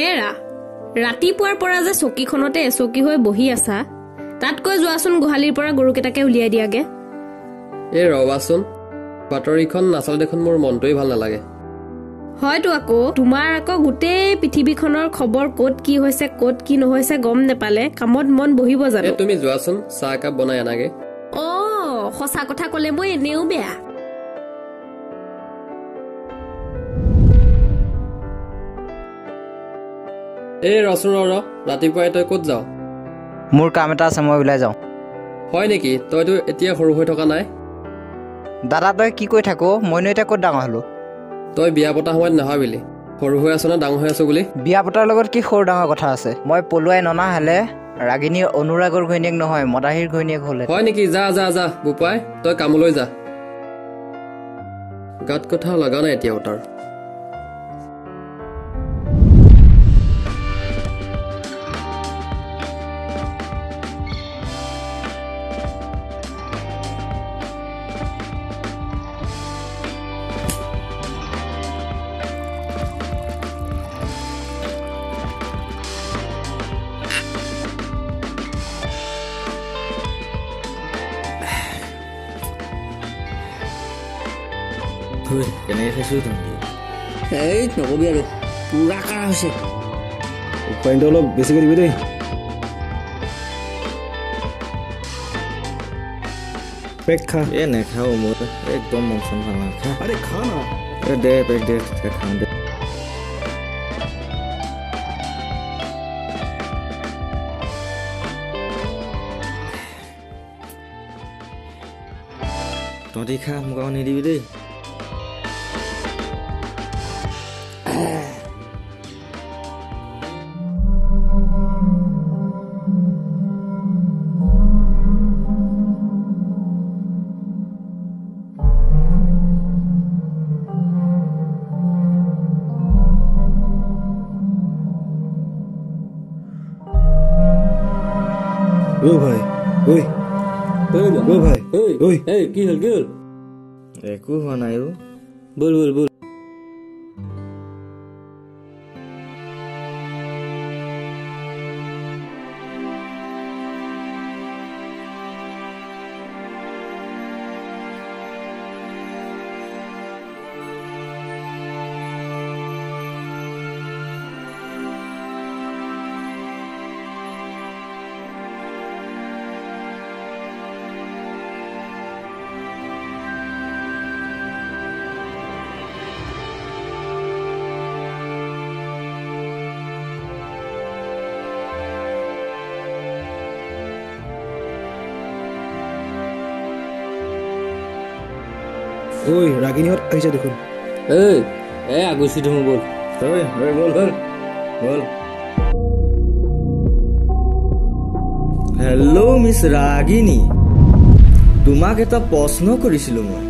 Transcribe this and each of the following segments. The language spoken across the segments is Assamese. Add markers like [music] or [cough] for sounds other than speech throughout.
হেৰা ৰাতিপুৱাৰ পৰা যে চকীখনতে এচকী হৈ বহি আছা তাতকৈ যোৱাচোন গোহালিৰ পৰা গৰুকেইটাকে উলিয়াই দিয়াগে। এই ৰবাচোন বাতৰিখন নাচালে দেখোন মোৰ মনটোৱেই ভাল নালাগে। হয়তো আকৌ তোমাৰ আকৌ গোটেই পৃথিৱীখনৰ খবৰ ক'ত কি হৈছে ক'ত কি নহৈছে গম নেপালে কামত মন বহিব জানো। তুমি যোৱাচোন চাহ একাপ বনাই আনাগে। অ সঁচা কথা কলে মই এনেও বেয়া। এই ৰচোন ৰ ৰাতিপুৱাই তই ক'ত যাৱ? মোৰ কাম এটা আছে মই ওলাই যাওঁ। হয় নেকি? তইতো এতিয়া সৰু হৈ থকা নাই? দাদা তই কি কৈ থাকো মইনো এতিয়া ক'ত ডাঙৰ হ'লো? তই বিয়া পতা সময়ত নাভাবিলি। সৰু হৈ আছ নে ডাঙৰ হৈ আছ বুলি? বিয়া পতাৰ লগত কি সৰু ডাঙৰ কথা আছে? মই পলুৱাই ননা হ'লে ৰাগিনী অনুৰাগৰ ঘৈণীয়েক নহয় মদাহীৰ ঘৈণীয়েক হ'লে। হয় নেকি? যা যা যা বোপাই তই কামলৈ যা। গাত কথা লগা নাই এতিয়াও তাৰ কেনেকৈ খাইছোঁ তহঁতি এই নকবি আৰু। পুৰা কাৰা হৈছে। পানীটো অলপ বেছিকৈ দিবি দেই। পেক খা। এই নেখাওঁ মোৰ একদম মন চন ভাল নাখা আৰে খা না। এই দে পেক দে খাওঁ দে। তহঁতি খা মোক আকৌ নিদিবি দেই। ঐ ভাই ঐ ঐ ভাই ঐ এই কি হ'ল কি হ'ল একো হোৱা নাই অ' বল বল বল ঐ ৰাগিনীহঁত আহিছে দেখোন। এই এই আগুচি ধুমো বল ঐ ঐ ব'ল ব'ল ব'ল হেল্ল' মিছ ৰাগিনী তোমাক এটা প্ৰশ্ন কৰিছিলোঁ মই।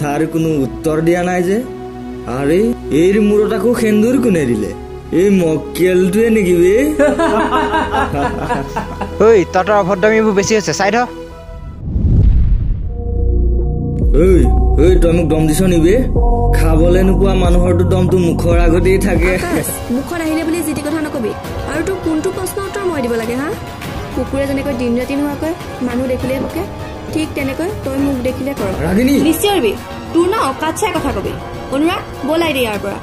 তাৰ কোনো উত্তৰ দিয়া নাই যে। আৰে এইৰ মূৰত আকৌ সেন্দুৰ কোনে দিলে? এই মক্কেলটোৱে নেকি বে? [laughs] ঐ তহঁতৰ অভদ্ৰামীবোৰ বেছি হৈছে চাই থ। ঐ ঐ তই মোক দম দিছ নি বে খাবলৈ নোপোৱা মানুহৰতো দমটো মুখৰ আগতেই থাকে। মুখত আহিলে বুলি যি টি কথা নকবি। আৰু তোৰ কোনটো প্ৰশ্নৰ উত্তৰ মই দিব লাগে হা? কুকুৰে যেনেকৈ দিন ৰাতি নোহোৱাকৈ মানুহ দেখিলে ভোকে ঠিক তেনেকৈ তই মোক দেখিলে কৰ। ৰাগিনী? নিশ্চয়বি তোৰ ন অকাত চাই কথা কবি। অনুৰাগ বলাই দে ইয়াৰ পৰা।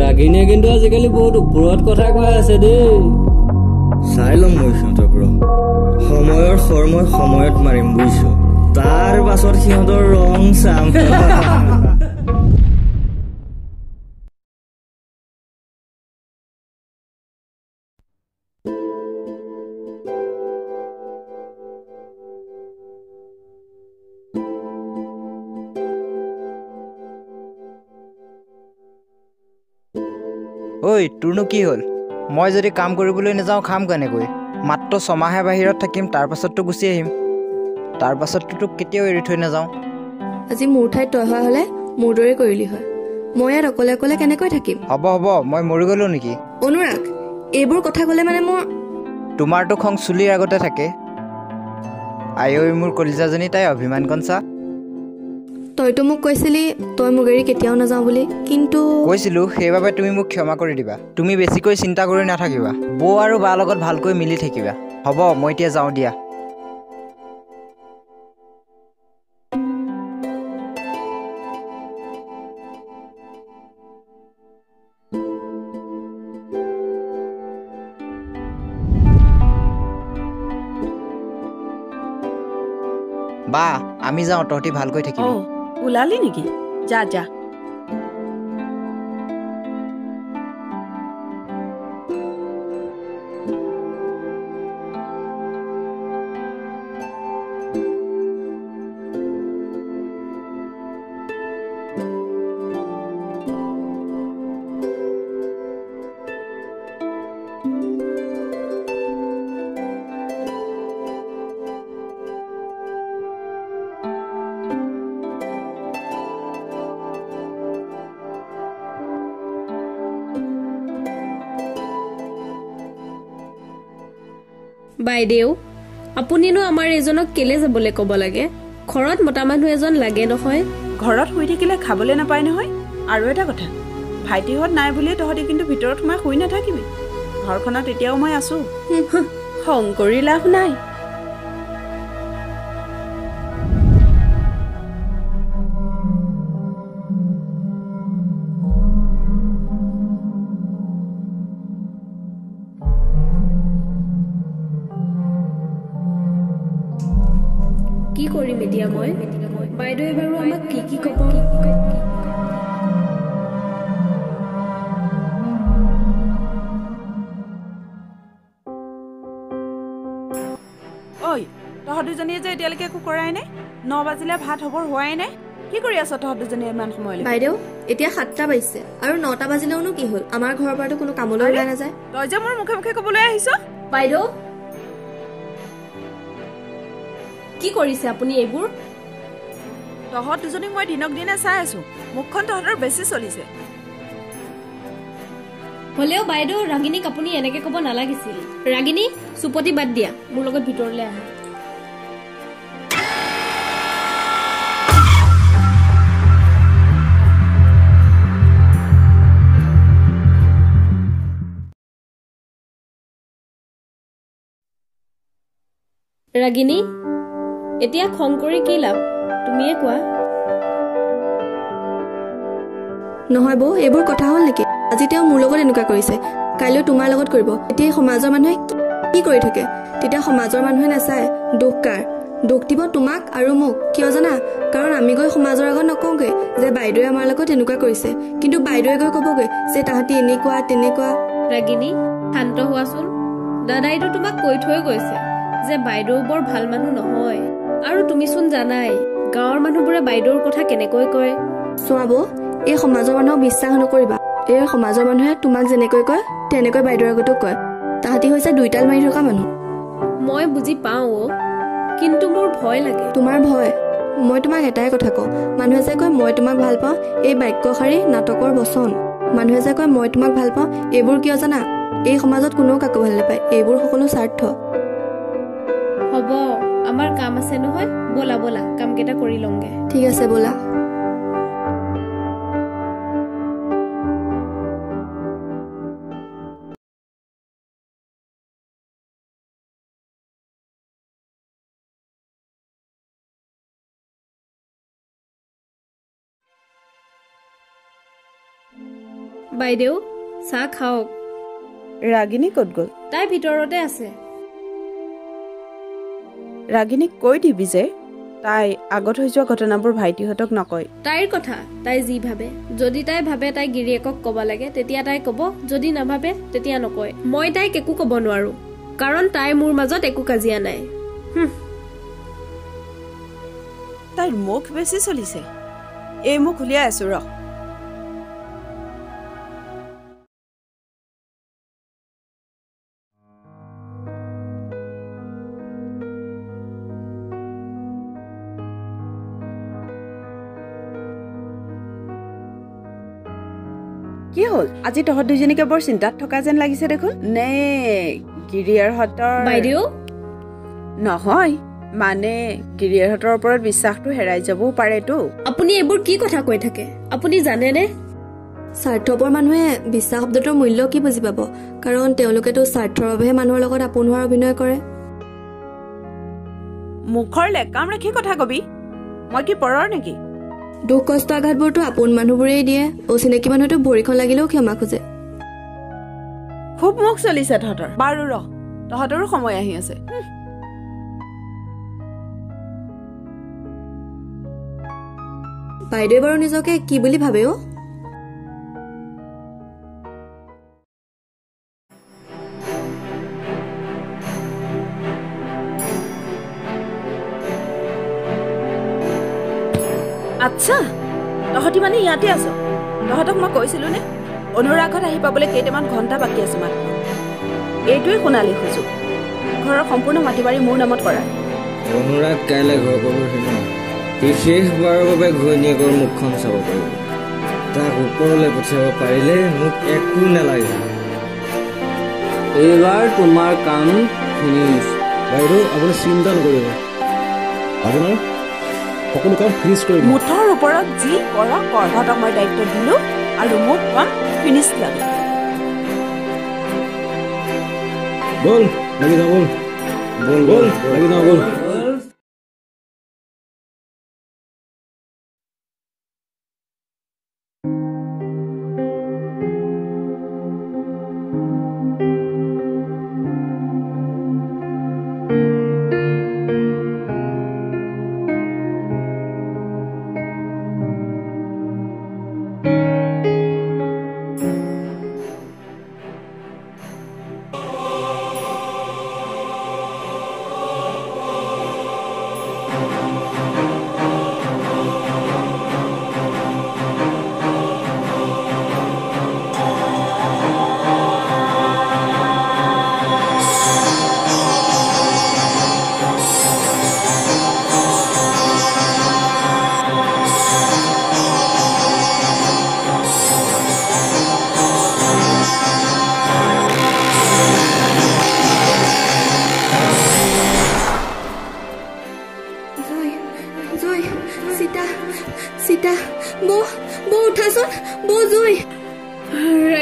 ৰাগিনীয়ে কিন্তু আজিকালি বহুত ওপৰত কথা কৈ আছে দেই। চাই ল'ম মই সিহঁতক ৰ। সময়ৰ শৰ মই সময়ত মাৰিম বুজিছ? তাৰ পাছত সিহঁতৰ ৰং চাম ঐ তোৰনো কি হ'ল? মই যদি কাম কৰিবলৈ নাযাওঁ খাম কেনেকৈ? মাত্ৰ ছমাহে বাহিৰত থাকিম তাৰপাছততো গুচি আহিম। তাৰপাছততো তোক কেতিয়াও এৰি থৈ নাযাওঁ। আজি মোৰ ঠাইত তই হোৱা হলে মোৰ দৰে কৰিলি হয়। মই ইয়াত অকলে অকলে কেনেকৈ থাকিম? হ'ব হ'ব মই মৰি গ'লো নেকি? অনুৰাগ এইবোৰ কথা ক'লে মানে মোৰ তোমাৰতো খং চুলিৰ আগতে থাকে। আই ঐ মোৰ কলিজাজনী তাই অভিমান কণ চা। তইতো মোক কৈছিলি তই মোক এৰি কেতিয়াও নাযাওঁ বুলি। কিন্তু কৈছিলোঁ সেইবাবে তুমি মোক ক্ষমা কৰি দিবা। তুমি বেছিকৈ চিন্তা কৰি নাথাকিবা। বৌ আৰু বাৰ লগত ভালকৈ মিলি থাকিবা। হ'ব মই এতিয়া যাওঁ দিয়া। আমি যাওঁ তহঁতি ভালকৈ থাকিবি। ওলালি নেকি? যা যা। বাইদেউ আপুনিনো আমাৰ এজনক কেলে যাবলৈ ক'ব লাগে? ঘৰত মতা মানুহ এজন লাগে নহয়। ঘৰত শুই থাকিলে খাবলৈ নাপায় নহয়। আৰু এটা কথা ভাইটিহঁত নাই বুলিয়ে তহঁতি কিন্তু ভিতৰত সোমাই শুই নাথাকিবি। ঘৰখনত এতিয়াও মই আছো। খং কৰি লাভ নাই। মই বাইদেৱে বাৰু আমাক কি কি ক'ব ঐ তহঁত দুজনীয়ে যে এতিয়ালৈকে একো কৰাই নাই ন বাজিলে ভাত হ'বৰ হোৱাই নাই কি কৰি আছ তহঁত দুজনীয়ে ইমান সময়লৈ বাইদেউ এতিয়া সাতটা বাজিছে আৰু নটা বাজিলেওনো কি হ'ল? আমাৰ ঘৰৰ পৰাতো কোনো কামলৈ ওলাই নাযায়। তই যে মোৰ মুখে মুখে ক'বলৈ আহিছ? বাইদেউ কি কৰিছে আপুনি এইবোৰ? তহঁত দুজনীক মই দিনক দিনে চাই আছো। মুখখন তহঁতৰ বেছি চলিছে। হ'লেও বাইদেউ ৰাগিনীক আপুনি এনেকে ক'ব নালাগিছিল। ৰাগিনী চুপতি বাদ দিয়া মোৰ লগত ভিতৰলৈ আহা। ৰাগিনী? এতিয়া খং কৰি কি লাভ? তুমিয়ে কোৱা। নহয় বৌ এইবোৰ কথা হ'ল নেকি? আজি তেওঁ মোৰ লগত এনেকুৱা কৰিছে। কাইলৈ তোমাৰ লগত কৰিব। এতিয়া সমাজৰ মানুহে কি কৰি থাকে? তেতিয়া সমাজৰ মানুহে নাচায়। দোষ কাৰ? দোষ দিব তোমাক আৰু মোক। কিয় জানা? কাৰণ আমি গৈ সমাজৰ আগত নকওঁগৈ যে বাইদেৱে আমাৰ লগত এনেকুৱা কৰিছে। কিন্তু বাইদেৱে গৈ ক'বগৈ যে তাহাঁতি এনেকুৱা তেনেকুৱা। ৰাগিনী শান্ত হোৱাচোন। দাদাইতো তোমাক কৈ থৈ গৈছে যে বাইদেউ বৰ ভাল মানুহ নহয়। আৰু তুমিচোন জানাই গাঁৱৰ মানুহবোৰে বাইদেউৰ কথা কেনেকৈ কয়? চোৱা বৌ এই সমাজৰ মানুহক বিশ্বাস নকৰিবা। এই সমাজৰ মানুহে তোমাক যেনেকৈ কয় তেনেকৈ বাইদেউৰ আগতো কয়। তাহাঁতি হৈছে দুইতাল মাৰি থকা মানুহ। মই বুজি পাওঁ অ' কিন্তু মোৰ ভয় লাগে। তোমাৰ ভয়? মই তোমাক এটাই কথা কওঁ মানুহে যে কয় মই তোমাক ভাল পাওঁ এই বাক্যশাৰী নাটকৰ বচন। মানুহে যে কয় মই তোমাক ভাল পাওঁ এইবোৰ কিয় জানা? এই সমাজত কোনেও কাকো ভাল নাপায় এইবোৰ সকলো স্বাৰ্থ। হ'ব। আমাৰ কাম আছে নহয়। ব'লা ব'লা কামকেইটা কৰি লওঁগে। ঠিক আছে ব'লা। বাইদেউ চাহ খাওক। ৰাগিনী ক'ত গ'ল? তাই ভিতৰতে আছে। ৰাগিনীক কৈ দিবি যে তাই আগত হৈ যোৱা ঘটনাবোৰ ভাইটিহঁতক নকয়। তাইৰ কথা তাই যি ভাবে। যদি তাই ভাবে তাই গিৰিয়েকক ক'ব লাগে তেতিয়া তাই ক'ব। যদি নাভাবে তেতিয়া নকয়। মই তাইক একো ক'ব নোৱাৰো। কাৰণ তাইৰ মোৰ মাজত একো কাজিয়া নাই। তাইৰ মুখ বেছি চলিছে। এই মুখ উলিয়াই আছো ৰ কি হ'ল? আজি তহঁত দুজনীকে বৰ চিন্তাত থকা যেন লাগিছে দেখোন। নে গিৰিয়াৰহঁতৰ বাইদেউ? নহয় মানে গিৰিয়েৰহঁতৰ ওপৰত বিশ্বাসটো হেৰাই যাবও পাৰেতো। আপুনি এইবোৰ কি কথা কৈ থাকে? আপুনি জানেনে? স্বাৰ্থপৰ মানুহে বিশ্বাস শব্দটোৰ মূল্য কি বুজি পাব? কাৰণ তেওঁলোকেতো স্বাৰ্থৰ বাবেহে মানুহৰ লগত আপোন হোৱাৰ অভিনয় কৰে। মুখৰ লেকাম ৰাখি কথা কবি। মই কি পৰৰ নেকি? দুখ কষ্ট আঘাতবোৰতো আপোন মানুহবোৰেই দিয়ে। অচিনাকি মানুহেতো ভৰিখন লাগিলেও ক্ষমা খোজে। খুব মুখ চলিছে তহঁতৰ। বাৰু ৰহ তহঁতৰো সময় আহি আছে। বাইদেৱে বাৰু নিজকে কি বুলি ভাবে অ' তহঁতি মানে ইয়াতে আছ? তহঁতক মই কৈছিলো নে অনুৰাগত আহি পাবলৈ কেইটামান ঘণ্টা বাকী আছে মাত্ৰ। এইটোৱে সোণালী সুযোগ। ঘৰৰ সম্পূৰ্ণ মাটি বাৰী মোৰ নামত কৰা। অনুৰাগ কাইলৈ ঘৰ পাবহি ন? সি শেষবাৰৰ বাবে ঘৈণীয়েকৰ মুখখন চাব পাৰিব। তাক ওপৰলৈ পঠিয়াব পাৰিলে মোক একো নালাগে। এইবাৰ তোমাৰ কাম ফিনিছ। বাইদেউ আপুনি চিন্তা নকৰিব। আপোনাৰ সকলো কাম ফিনিছ কৰি দিম মুঠৰ ওপৰত যি কৰ কৰ তহঁতক মই দায়িত্ব দিলো আৰু মোক কাম ফিনিছ লাগে ব'ল লাগি যাওঁ ব'ল। ব'ল ব'ল লাগি যাওঁ ব'ল।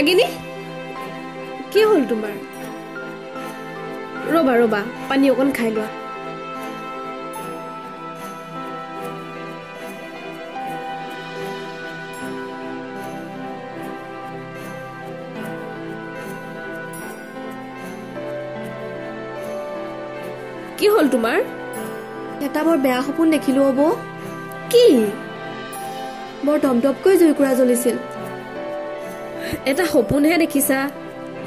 ৰাগিনী কি হ'ল তোমাৰ? ৰ'বা ৰ'বা পানী অকণ খাই লোৱা। কি হ'ল তোমাৰ? এটা বৰ বেয়া সপোন দেখিলো অ' বৌ কি? বৰ টমটপকৈ জুইকুৰা জ্বলিছিল। এটা সপোনহে দেখিছা।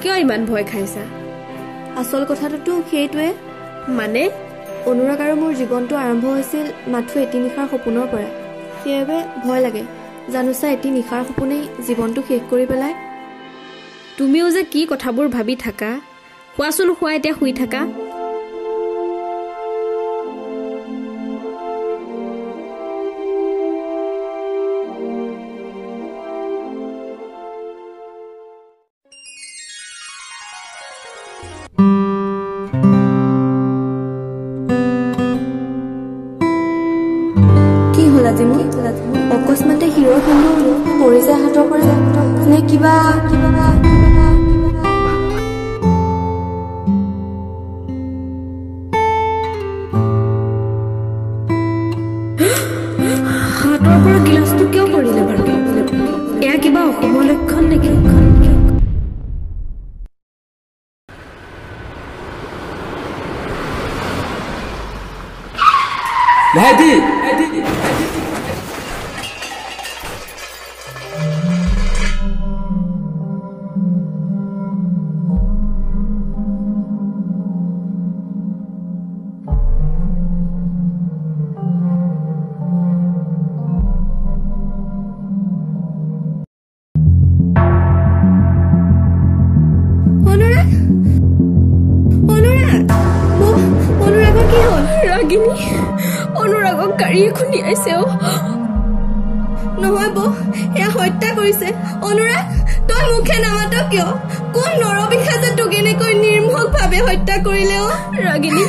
কিয় ইমান ভয় খাইছা? আচল কথাটোতো সেইটোৱে। মানে? অনুৰাগ আৰু মোৰ জীৱনটো আৰম্ভ হৈছিল মাথো এটি নিশাৰ সপোনৰ পৰা। সেইবাবে ভয় লাগে। জানোচা এটি নিশাৰ সপোনেই জীৱনটো শেষ কৰি পেলাই তুমিও যে কি কথাবোৰ ভাবি থাকা? শুৱাচোন শুৱা এতিয়া শুই থাকা। মোৰ অকস্মাতে হিৰৰ সেন্দুৰ পৰি যায় হাতৰ পৰা। নে কিবা কিবা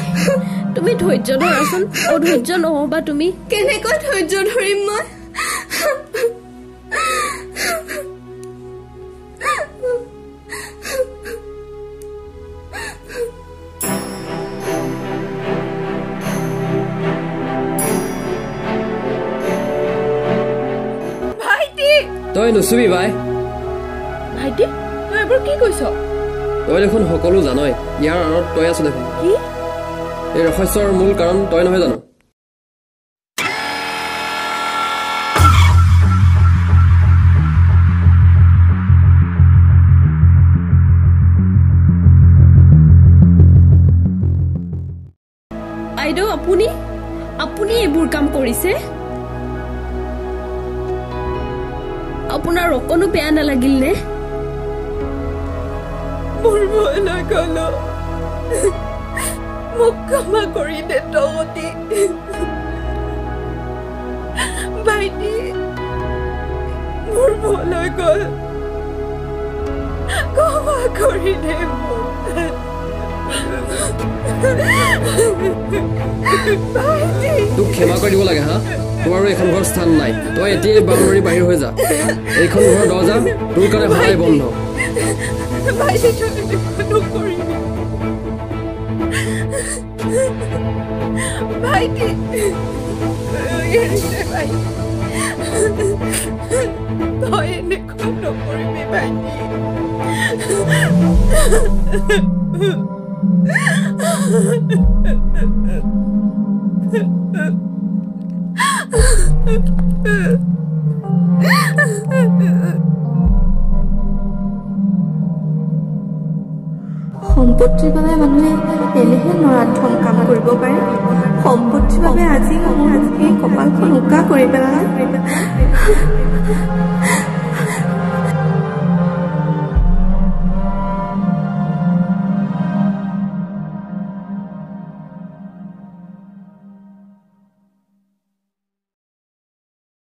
[laughs] তুমি ধৈৰ্য ধৰাচোন। অধৈৰ্য নহবা তুমি। কেনেকৈ ধৈৰ্য ধৰিম মই? ভাইটি! তই নুচুবি বাই ভাইটি তই এইবোৰ কি কৈছ? তই দেখোন সকলো জানই। ইয়াৰ আঁৰত তই আছ দেখোন। কি? এই ৰহস্যৰ মূল কাৰণ তই নহয় জানো আইদেউ আপুনি? আপুনি এইবোৰ কাম কৰিছে? আপোনাৰ অকণো বেয়া নালাগিল নে? মোৰ ভয় মোক ক্ষমা কৰি দে তগতি ভাইটি মোৰ হৈ গল। ক্ষমা কৰি দে তোক ক্ষমা কৰি দিব লাগে হা? তোৰ আৰু এইখন ঘৰৰ স্থান নাই। তই এতিয়াই বাউণ্ডৰী বাহিৰ হৈ যা। এইখন ঘৰৰ দৰ্জা তোৰ কাৰণে সদায় বন্ধ। ভাইটি তই এনেকুৱা নকৰিবি ভাইটি এৰি দে ভাইটি তই এনেকুৱা নকৰিবি ভাইটি সম্পত্তিৰ বাবে মানুহে এনেহে নৰাধম কাম কৰিব পাৰে। সম্পত্তিৰ বাবে আজি মোৰ এই কপালখন উকা কৰি পেলালে।